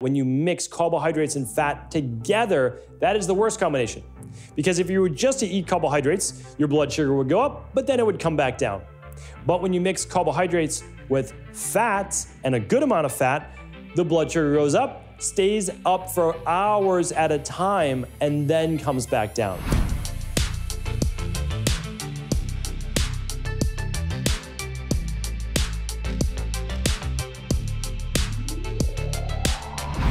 When you mix carbohydrates and fat together, that is the worst combination. Because if you were just to eat carbohydrates, your blood sugar would go up, but then it would come back down. But when you mix carbohydrates with fats and a good amount of fat, the blood sugar goes up, stays up for hours at a time, and then comes back down.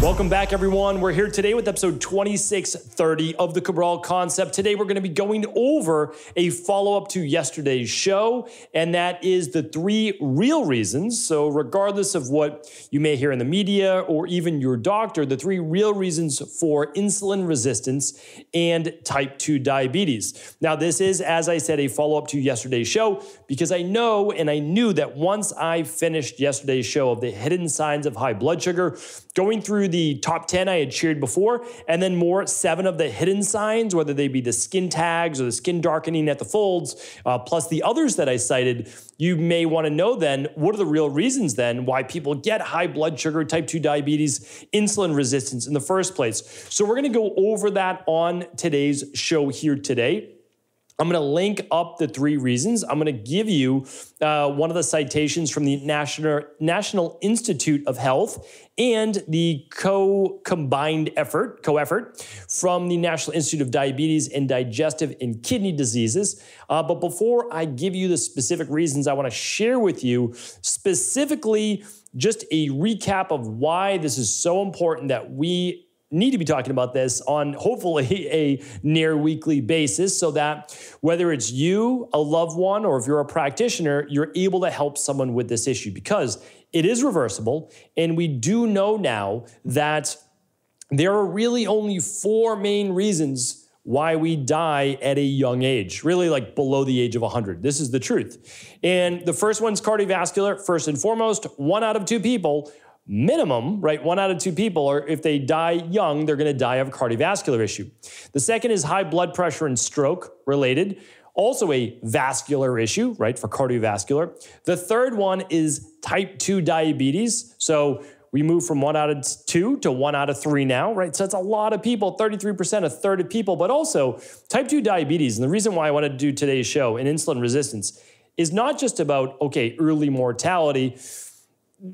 Welcome back, everyone. We're here today with episode 2630 of the Cabral Concept. Today, we're going to be going over a follow up to yesterday's show, and that is the three real reasons. So, regardless of what you may hear in the media or even your doctor, the three real reasons for insulin resistance and type 2 diabetes. Now, this is, as I said, a follow up to yesterday's show because I know and I knew that once I finished yesterday's show of the hidden signs of high blood sugar, going through the top 10 I had shared before, and then more seven of the hidden signs, whether they be the skin tags or the skin darkening at the folds, uh, plus the others that I cited, you may want to know then what are the real reasons then why people get high blood sugar, type 2 diabetes, insulin resistance in the first place. So we're going to go over that on today's show here today. I'm going to link up the three reasons. I'm going to give you uh, one of the citations from the National, National Institute of Health and the co combined effort, co effort from the National Institute of Diabetes and Digestive and Kidney Diseases. Uh, but before I give you the specific reasons, I want to share with you specifically just a recap of why this is so important that we need to be talking about this on hopefully a near weekly basis so that whether it's you, a loved one, or if you're a practitioner, you're able to help someone with this issue because it is reversible. And we do know now that there are really only four main reasons why we die at a young age, really like below the age of 100. This is the truth. And the first one's cardiovascular. First and foremost, one out of two people minimum, right? One out of two people, or if they die young, they're going to die of a cardiovascular issue. The second is high blood pressure and stroke related, also a vascular issue, right? For cardiovascular. The third one is type 2 diabetes. So we move from one out of two to one out of three now, right? So that's a lot of people, 33%, a third of people, but also type 2 diabetes. And the reason why I wanted to do today's show in insulin resistance is not just about, okay, early mortality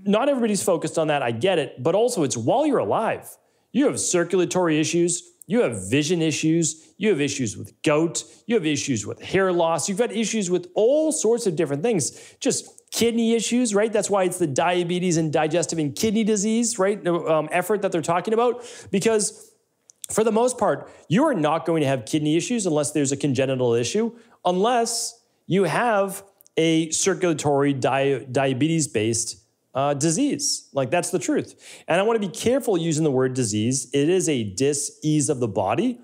not everybody's focused on that. I get it. But also, it's while you're alive. You have circulatory issues, you have vision issues, you have issues with gout, you have issues with hair loss, you've got issues with all sorts of different things. Just kidney issues, right? That's why it's the diabetes and digestive and kidney disease, right? Um, effort that they're talking about. Because for the most part, you are not going to have kidney issues unless there's a congenital issue, unless you have a circulatory di- diabetes based uh, disease. Like that's the truth. And I want to be careful using the word disease. It is a dis-ease of the body,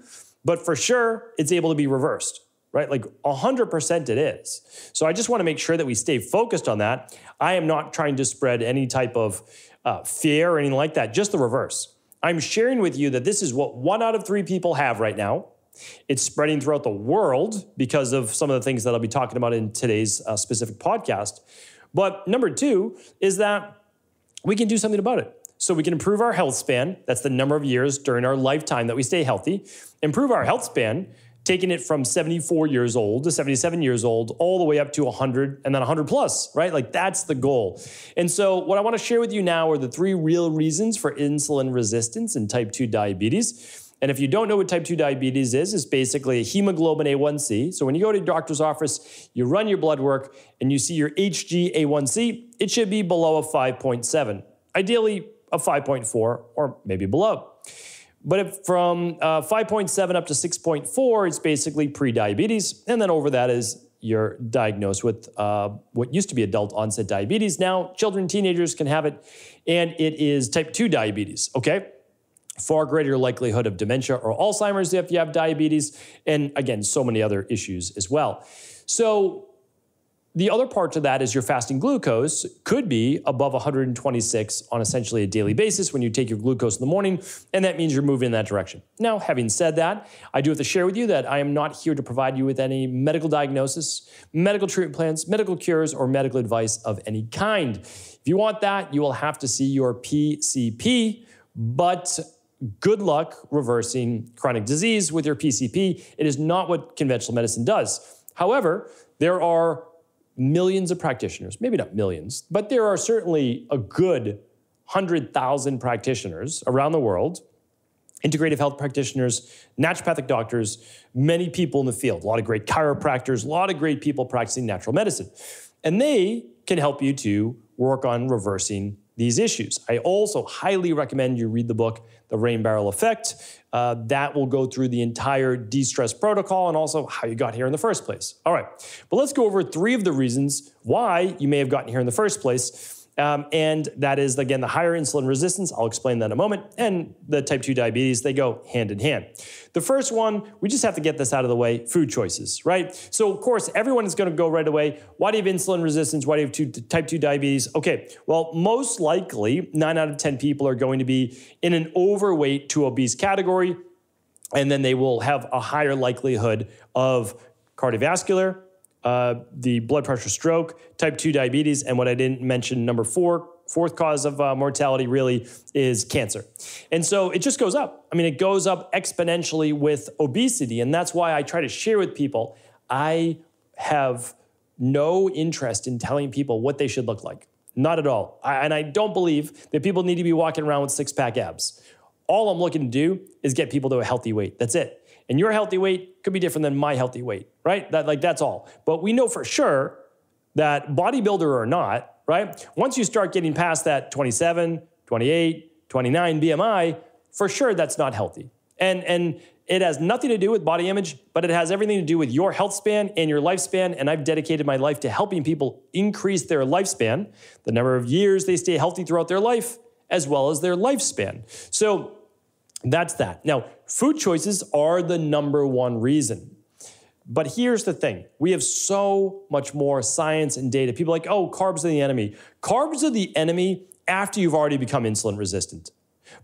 but for sure it's able to be reversed, right? Like 100% it is. So I just want to make sure that we stay focused on that. I am not trying to spread any type of uh, fear or anything like that, just the reverse. I'm sharing with you that this is what one out of three people have right now. It's spreading throughout the world because of some of the things that I'll be talking about in today's uh, specific podcast. But number two is that we can do something about it. So we can improve our health span. That's the number of years during our lifetime that we stay healthy. Improve our health span, taking it from 74 years old to 77 years old, all the way up to 100 and then 100 plus, right? Like that's the goal. And so, what I want to share with you now are the three real reasons for insulin resistance and type 2 diabetes. And if you don't know what type 2 diabetes is, it's basically a hemoglobin A1C. So when you go to your doctor's office, you run your blood work and you see your HbA1c, it should be below a 5.7, ideally a 5.4 or maybe below. But if from uh, 5.7 up to 6.4, it's basically pre-diabetes. And then over that is you're diagnosed with uh, what used to be adult onset diabetes. Now, children, teenagers can have it, and it is type 2 diabetes, okay? Far greater likelihood of dementia or Alzheimer's if you have diabetes, and again, so many other issues as well. So, the other part to that is your fasting glucose could be above 126 on essentially a daily basis when you take your glucose in the morning, and that means you're moving in that direction. Now, having said that, I do have to share with you that I am not here to provide you with any medical diagnosis, medical treatment plans, medical cures, or medical advice of any kind. If you want that, you will have to see your PCP but good luck reversing chronic disease with your PCP. It is not what conventional medicine does. However, there are millions of practitioners, maybe not millions, but there are certainly a good 100,000 practitioners around the world, integrative health practitioners, naturopathic doctors, many people in the field, a lot of great chiropractors, a lot of great people practicing natural medicine. And they can help you to work on reversing these issues. I also highly recommend you read the book, The Rain Barrel Effect. Uh, that will go through the entire de stress protocol and also how you got here in the first place. All right, but let's go over three of the reasons why you may have gotten here in the first place um, and that is, again, the higher insulin resistance. I'll explain that in a moment. And the type 2 diabetes, they go hand in hand. The first one, we just have to get this out of the way food choices, right? So, of course, everyone is going to go right away. Why do you have insulin resistance? Why do you have two, type 2 diabetes? Okay, well, most likely, nine out of 10 people are going to be in an overweight to obese category. And then they will have a higher likelihood of cardiovascular, uh, the blood pressure stroke, type 2 diabetes, and what I didn't mention, number four, fourth cause of uh, mortality really is cancer. And so it just goes up. I mean, it goes up exponentially with obesity. And that's why I try to share with people I have no interest in telling people what they should look like. Not at all. I, and I don't believe that people need to be walking around with six pack abs. All I'm looking to do is get people to a healthy weight. That's it. And your healthy weight could be different than my healthy weight, right? That like that's all. But we know for sure that bodybuilder or not, right? Once you start getting past that 27, 28, 29 BMI, for sure that's not healthy. And and it has nothing to do with body image, but it has everything to do with your health span and your lifespan. And I've dedicated my life to helping people increase their lifespan, the number of years they stay healthy throughout their life, as well as their lifespan. So that's that. Now, food choices are the number one reason. But here's the thing we have so much more science and data. People like, oh, carbs are the enemy. Carbs are the enemy after you've already become insulin resistant.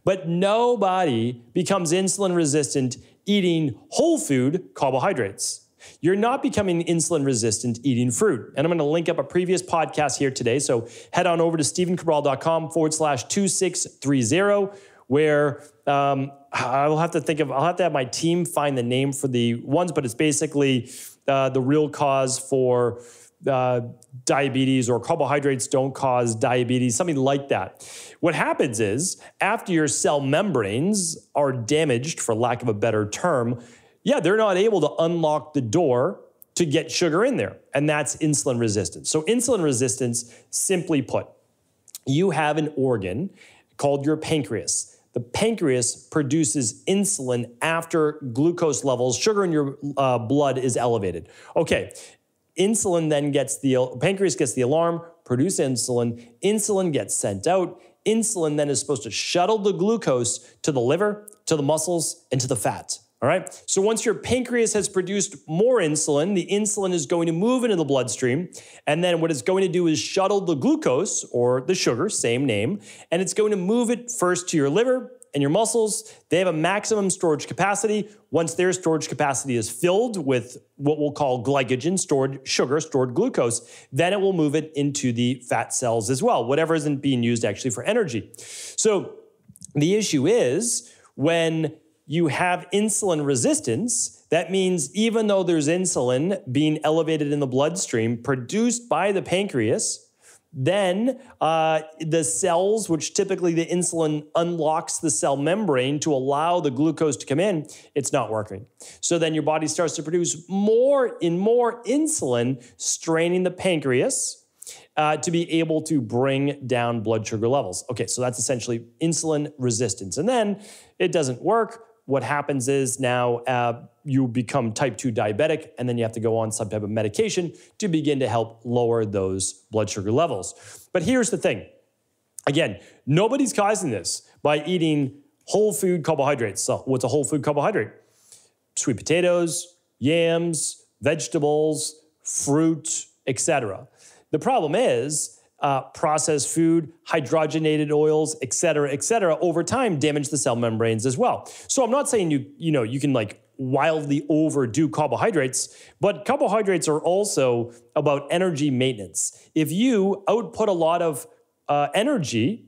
But nobody becomes insulin resistant eating whole food carbohydrates. You're not becoming insulin resistant eating fruit. And I'm going to link up a previous podcast here today. So head on over to stephencabral.com forward slash 2630 where um, I'll have to think of, I'll have to have my team find the name for the ones, but it's basically uh, the real cause for uh, diabetes or carbohydrates don't cause diabetes, something like that. What happens is after your cell membranes are damaged, for lack of a better term, yeah, they're not able to unlock the door to get sugar in there, and that's insulin resistance. So, insulin resistance, simply put, you have an organ called your pancreas the pancreas produces insulin after glucose levels, sugar in your uh, blood is elevated. Okay, insulin then gets the pancreas gets the alarm, produce insulin, insulin gets sent out. Insulin then is supposed to shuttle the glucose to the liver, to the muscles, and to the fat. All right. So once your pancreas has produced more insulin, the insulin is going to move into the bloodstream. And then what it's going to do is shuttle the glucose or the sugar, same name, and it's going to move it first to your liver and your muscles. They have a maximum storage capacity. Once their storage capacity is filled with what we'll call glycogen, stored sugar, stored glucose, then it will move it into the fat cells as well, whatever isn't being used actually for energy. So the issue is when you have insulin resistance, that means even though there's insulin being elevated in the bloodstream produced by the pancreas, then uh, the cells, which typically the insulin unlocks the cell membrane to allow the glucose to come in, it's not working. So then your body starts to produce more and more insulin, straining the pancreas. Uh, to be able to bring down blood sugar levels. Okay, so that's essentially insulin resistance. And then it doesn't work what happens is now uh, you become type 2 diabetic, and then you have to go on some type of medication to begin to help lower those blood sugar levels. But here's the thing again, nobody's causing this by eating whole food carbohydrates. So, what's a whole food carbohydrate? Sweet potatoes, yams, vegetables, fruit, etc. The problem is uh, processed food, hydrogenated oils, et cetera, et cetera, over time damage the cell membranes as well. So I'm not saying you, you know, you can like wildly overdo carbohydrates, but carbohydrates are also about energy maintenance. If you output a lot of uh, energy,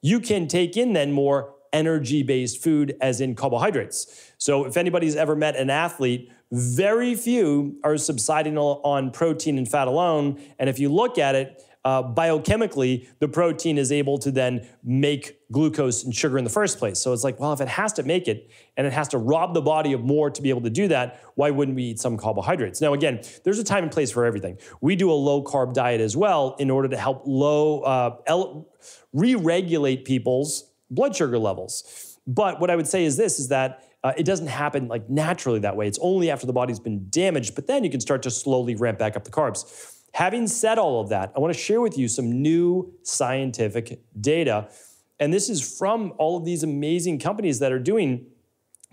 you can take in then more energy based food, as in carbohydrates. So, if anybody's ever met an athlete, very few are subsiding on protein and fat alone. And if you look at it, uh, biochemically, the protein is able to then make glucose and sugar in the first place. So it's like, well, if it has to make it and it has to rob the body of more to be able to do that, why wouldn't we eat some carbohydrates? Now, again, there's a time and place for everything. We do a low carb diet as well in order to help low uh, re-regulate people's blood sugar levels. But what I would say is this: is that uh, it doesn't happen like naturally that way. It's only after the body's been damaged, but then you can start to slowly ramp back up the carbs. Having said all of that, I want to share with you some new scientific data. And this is from all of these amazing companies that are doing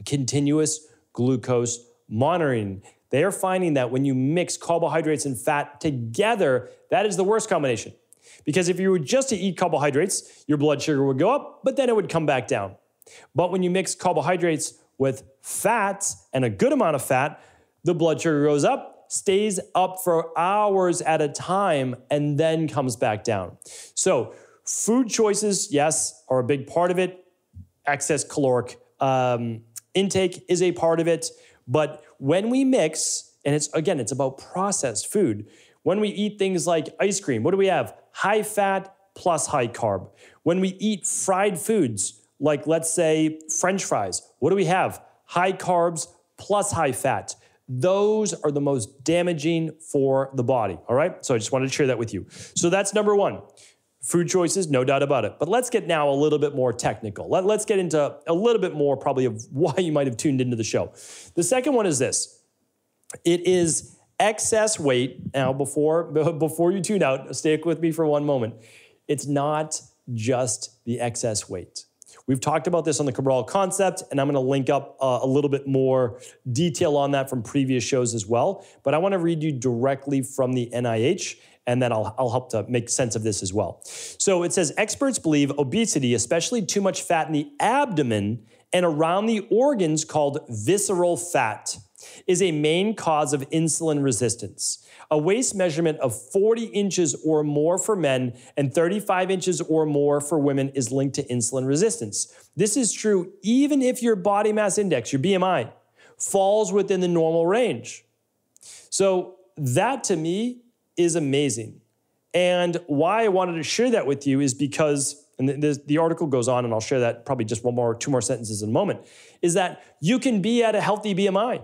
continuous glucose monitoring. They are finding that when you mix carbohydrates and fat together, that is the worst combination. Because if you were just to eat carbohydrates, your blood sugar would go up, but then it would come back down. But when you mix carbohydrates with fats and a good amount of fat, the blood sugar goes up stays up for hours at a time and then comes back down. So, food choices, yes, are a big part of it. Excess caloric um, intake is a part of it. But when we mix, and it's again, it's about processed food. When we eat things like ice cream, what do we have? High fat plus high carb. When we eat fried foods, like let's say French fries, what do we have? High carbs plus high fat those are the most damaging for the body. All right. So I just wanted to share that with you. So that's number one. Food choices, no doubt about it. But let's get now a little bit more technical. Let, us get into a little bit more, probably, of why you might have tuned into the show. The second one is this it is excess weight. Now, before, before you tune out, stay with me for one moment. It's not just the excess weight. We've talked about this on the Cabral concept, and I'm going to link up uh, a little bit more detail on that from previous shows as well. But I want to read you directly from the NIH, and then I'll, I'll help to make sense of this as well. So it says experts believe obesity, especially too much fat in the abdomen and around the organs called visceral fat, is a main cause of insulin resistance. A waist measurement of 40 inches or more for men and 35 inches or more for women is linked to insulin resistance. This is true even if your body mass index, your BMI, falls within the normal range. So, that to me is amazing. And why I wanted to share that with you is because, and the, the, article goes on, and I'll share that probably just one more, two more sentences in a moment, is that you can be at a healthy BMI.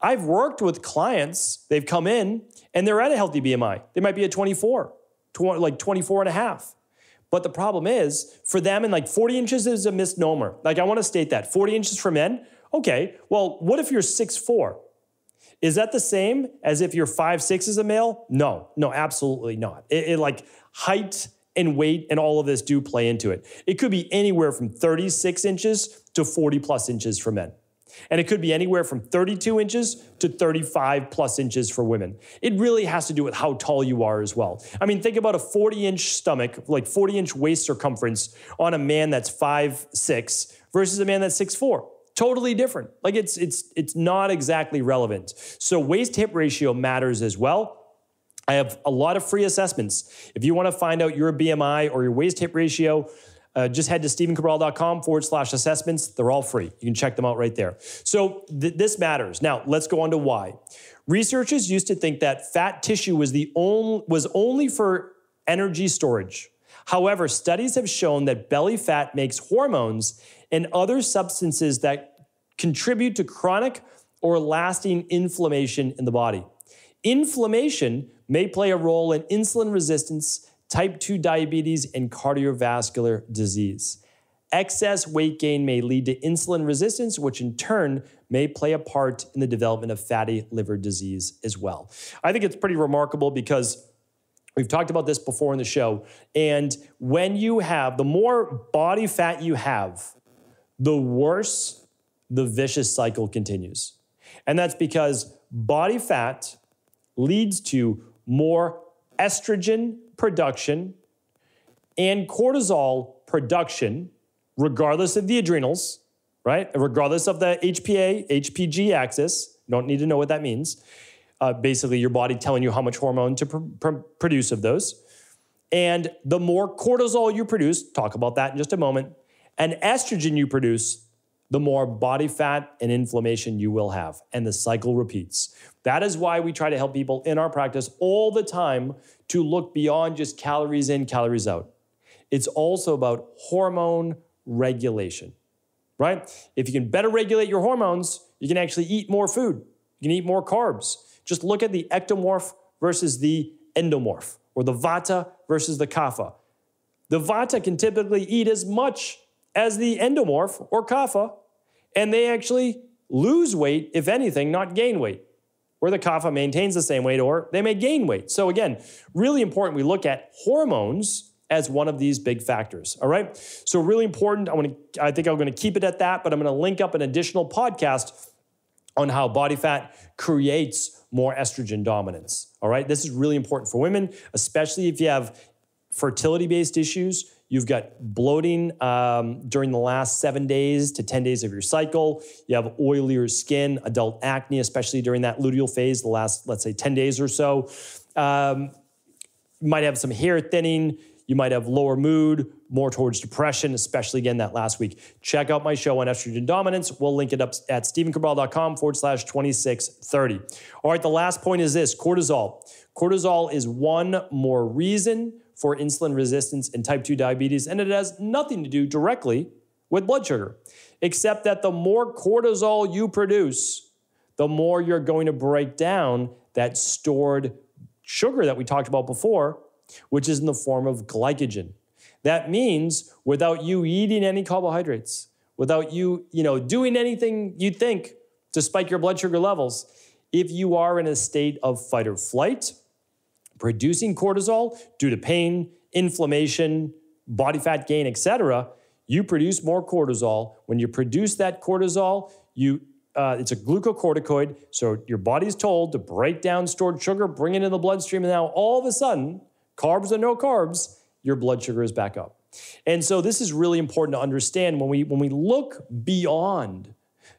I've worked with clients, they've come in and they're at a healthy BMI. They might be at 24, 20, like 24 and a half. But the problem is, for them, and like 40 inches is a misnomer. Like, I want to state that 40 inches for men, okay, well, what if you're 6'4? Is that the same as if you're 5'6 as a male? No, no, absolutely not. It, it like height and weight and all of this do play into it. It could be anywhere from 36 inches to 40 plus inches for men. And it could be anywhere from 32 inches to 35 plus inches for women. It really has to do with how tall you are as well. I mean, think about a 40 inch stomach, like 40 inch waist circumference on a man that's 5'6 versus a man that's 6'4 totally different. Like it's it's it's not exactly relevant. So waist hip ratio matters as well. I have a lot of free assessments. If you want to find out your bmi or your waist hip ratio uh, just head to stephencabral.com forward slash assessments. They're all free. You can check them out right there. So th- this matters. Now let's go on to why. Researchers used to think that fat tissue was the only was only for energy storage. However, studies have shown that belly fat makes hormones and other substances that contribute to chronic or lasting inflammation in the body. Inflammation may play a role in insulin resistance type 2 diabetes, and cardiovascular disease. Excess weight gain may lead to insulin resistance, which in turn may play a part in the development of fatty liver disease as well. I think it's pretty remarkable because we've talked about this before in the show. And when you have, the more body fat you have, the worse the vicious cycle continues. And that's because body fat leads to more estrogen production and cortisol production, regardless of the adrenals, right? Regardless of the HPA, HPG axis. Don't need to know what that means. Uh, basically, your body telling you how much hormone to pr- pr- produce of those. And the more cortisol you produce, talk about that in just a moment, and estrogen you produce, the more body fat and inflammation you will have. And the cycle repeats. That is why we try to help people in our practice all the time to look beyond just calories in, calories out. It's also about hormone regulation, right? If you can better regulate your hormones, you can actually eat more food. You can eat more carbs. Just look at the ectomorph versus the endomorph, or the vata versus the kapha. The vata can typically eat as much as the endomorph or kapha, and they actually lose weight, if anything, not gain weight. Where the kapha maintains the same weight or they may gain weight. So, again, really important we look at hormones as one of these big factors. All right. So, really important. I want to, I think I'm going to keep it at that, but I'm going to link up an additional podcast on how body fat creates more estrogen dominance. All right. This is really important for women, especially if you have fertility based issues You've got bloating um, during the last seven days to 10 days of your cycle. You have oilier skin, adult acne, especially during that luteal phase, the last, let's say, 10 days or so. Um, you might have some hair thinning. You might have lower mood, more towards depression, especially again that last week. Check out my show on estrogen dominance. We'll link it up at stephencabral.com forward slash 2630. All right, the last point is this cortisol. Cortisol is one more reason for insulin resistance and type 2 diabetes, and it has nothing to do directly with blood sugar, except that the more cortisol you produce, the more you're going to break down that stored sugar that we talked about before, which is in the form of glycogen. That means without you eating any carbohydrates, without you, you know, doing anything you think to spike your blood sugar levels, if you are in a state of fight or flight, producing cortisol due to pain, inflammation, body fat gain, etc., you produce more cortisol. When you produce that cortisol, you uh, it's a glucocorticoid, so your body's told to break down stored sugar, bring it in the bloodstream, and now all of a sudden, carbs or no carbs, your blood sugar is back up. And so this is really important to understand when we when we look beyond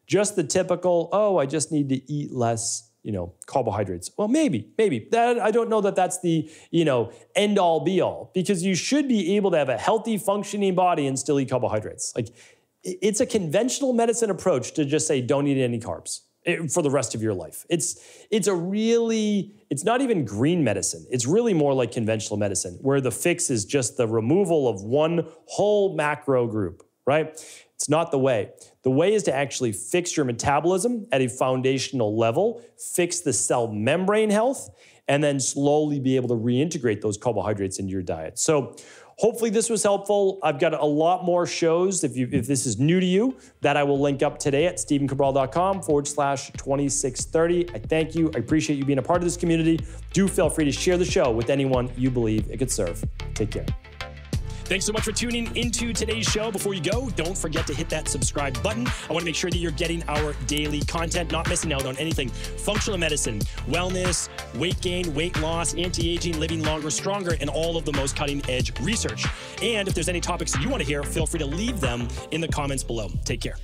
just the typical, oh, I just need to eat less you know, carbohydrates. Well, maybe, maybe. That I don't know that that's the, you know, end all be all because you should be able to have a healthy functioning body and still eat carbohydrates. Like it's a conventional medicine approach to just say don't eat any carbs eh, for the rest of your life. It's it's a really it's not even green medicine. It's really more like conventional medicine where the fix is just the removal of one whole macro group, right? It's not the way. The way is to actually fix your metabolism at a foundational level, fix the cell membrane health, and then slowly be able to reintegrate those carbohydrates into your diet. So, hopefully, this was helpful. I've got a lot more shows if, you, if this is new to you that I will link up today at stephencabral.com forward slash 2630. I thank you. I appreciate you being a part of this community. Do feel free to share the show with anyone you believe it could serve. Take care. Thanks so much for tuning into today's show. Before you go, don't forget to hit that subscribe button. I want to make sure that you're getting our daily content, not missing out on anything functional medicine, wellness, weight gain, weight loss, anti aging, living longer, stronger, and all of the most cutting edge research. And if there's any topics you want to hear, feel free to leave them in the comments below. Take care.